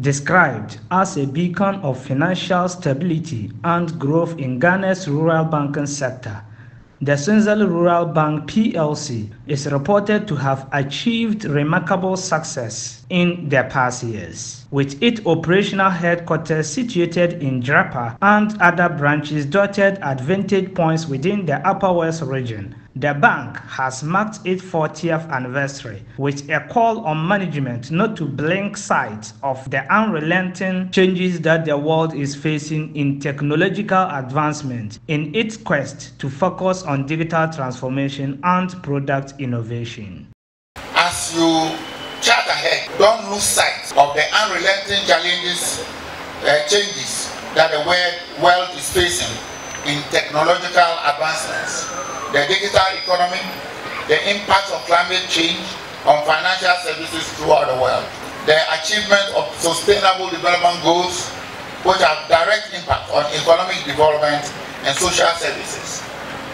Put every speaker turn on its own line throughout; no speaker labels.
Described as a beacon of financial stability and growth in Ghana's rural banking sector, the Sonzele Rural Bank PLC is reported to have achieved remarkable success in the past years, with its operational headquarters situated in Jirapa and other branches dotted at vantage points within the Upper West region. The bank has marked its 40th anniversary with a call on management not to blink sight of the unrelenting changes that the world is facing in technological advancement in its quest to focus on digital transformation and product innovation.
As you chart ahead, don't lose sight of the unrelenting challenges, uh, changes that the world is facing in technological advancements, the digital economy, the impact of climate change on financial services throughout the world, the achievement of sustainable development goals which have direct impact on economic development and social services,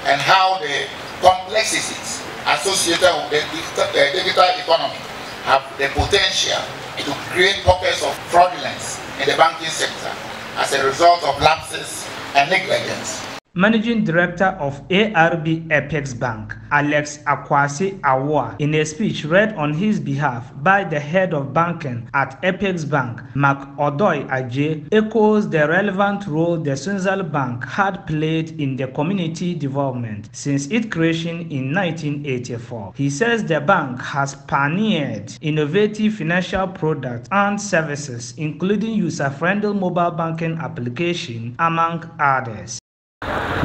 and how the complexities associated with the digital economy have the potential to create pockets of fraudulence in the banking sector as a result of lapses and negligence.
Managing Director of ARB Apex Bank, Alex Akwasi Awoa, in a speech read on his behalf by the head of banking at Apex Bank, Mark Odoi Ajay, echoes the relevant role the Sunzali Bank had played in the community development since its creation in 1984. He says the bank has pioneered innovative financial products and services, including user-friendly mobile banking application, among others.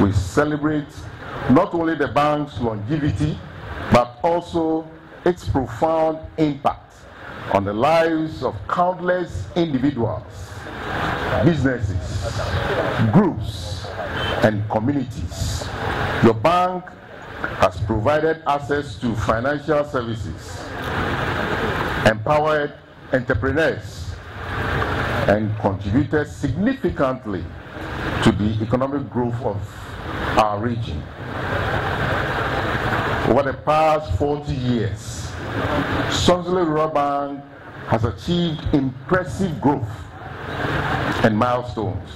We celebrate not only the bank's longevity, but also its profound impact on the lives of countless individuals, businesses, groups, and communities. Your bank has provided access to financial services, empowered entrepreneurs, and contributed significantly to the economic growth of our region. Over the past 40 years, Sunzali Rural Bank has achieved impressive growth and milestones.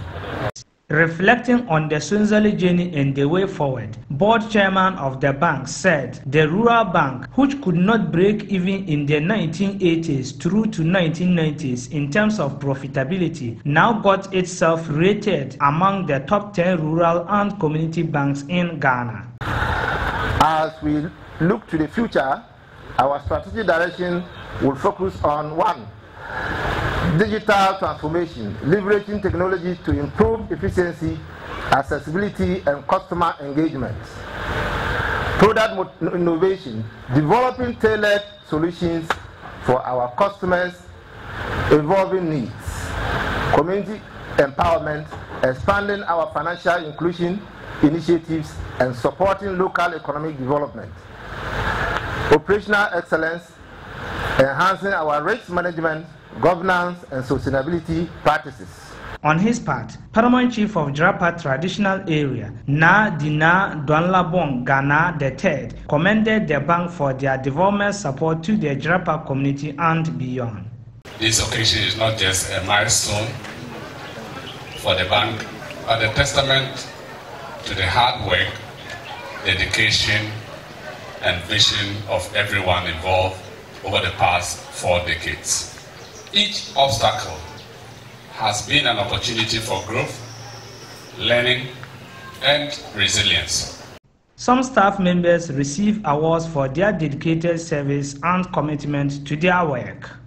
Reflecting on the Sonzele journey and the way forward, board chairman of the bank said the rural bank, which could not break even in the 1980s through to 1990s in terms of profitability, now got itself rated among the top 10 rural and community banks in Ghana.
As we look to the future, our strategic direction will focus on one, digital transformation, leveraging technology to improve efficiency, accessibility, and customer engagement. Product innovation, developing tailored solutions for our customers' evolving needs. Community empowerment, expanding our financial inclusion initiatives, and supporting local economic development. Operational excellence, enhancing our risk management governance and sustainability practices.
On his part, Paramount Chief of Jirapa Traditional Area, Na Dina Donlabong Ghana III, commended the bank for their development support to the Jirapa community and beyond.
This occasion is not just a milestone for the bank, but a testament to the hard work, dedication, and vision of everyone involved over the past four decades. Each obstacle has been an opportunity for growth, learning, and resilience.
Some staff members receive awards for their dedicated service and commitment to their work.